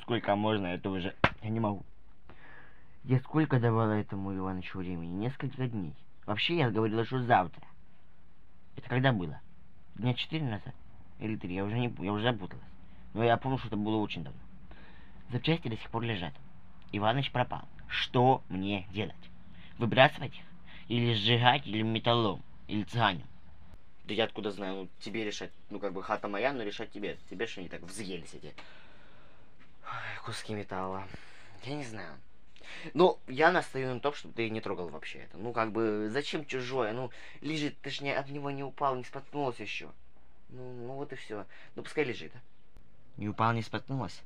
сколько можно, это уже... Я не могу. Я сколько давала этому Иванычу времени? Несколько дней. Вообще я говорила, что завтра. Это когда было? Дня четыре назад? Или три? Я уже не я уже запуталась. Но я помню, что это было очень давно. Запчасти до сих пор лежат. Иваныч пропал. Что мне делать? Выбрасывать их? Или сжигать, или металлом? Или цыганем? Да я откуда знаю, ну тебе решать. Ну как бы хата моя, но решать тебе. Тебе что они так взъелись эти куски металла. Я не знаю. Ну, я настаю на том, чтобы ты не трогал вообще это. Ну, как бы, зачем чужое? Ну, лежит, ты ж не, от него не упал, не споткнулся еще. Ну, ну вот и все. Ну, пускай лежит. Не упал, не споткнулась?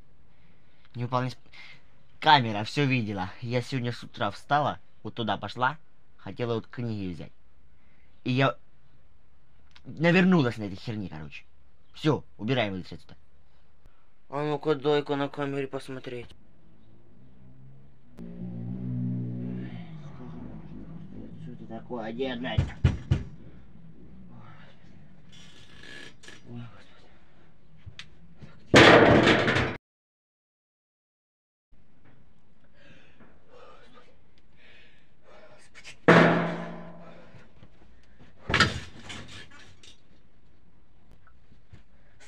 Не упал, не сп... Камера все видела. Я сегодня с утра встала, вот туда пошла, хотела вот книги взять. И я навернулась на этой херни, короче. Все, убираем это отсюда. А ну-ка, дай-ка на камере посмотреть. Что это такое? Где опять?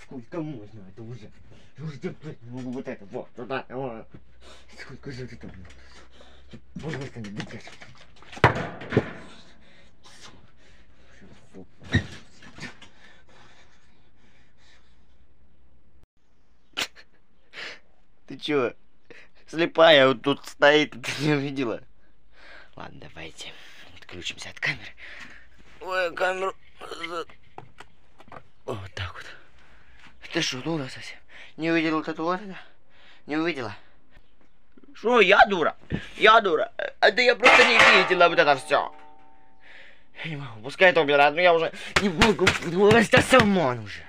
Сколько можно это уже? Уже могу вот это, вот, туда, вот. Сколько же это там? Пожалуйста, не будь Ты чё? Слепая вот тут стоит, ты не увидела? Ладно, давайте отключимся от камеры. Ой, камеру... Вот так вот. Ты что, дура совсем? Не увидела татуировку? Не увидела? Что, я дура? Я дура? Это я просто не видела вот это все. Я не могу, пускай это убирают, но я уже не могу, это самон уже.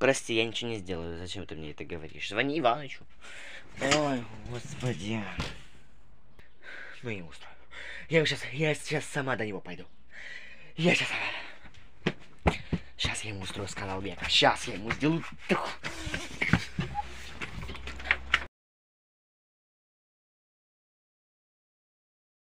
Прости, я ничего не сделаю, зачем ты мне это говоришь? Звони Иванычу. Ой, господи. Ну, я ему устрою. Я сейчас, я сейчас сама до него пойду. Я сейчас... ему устрою скандал века. Сейчас я ему сделаю...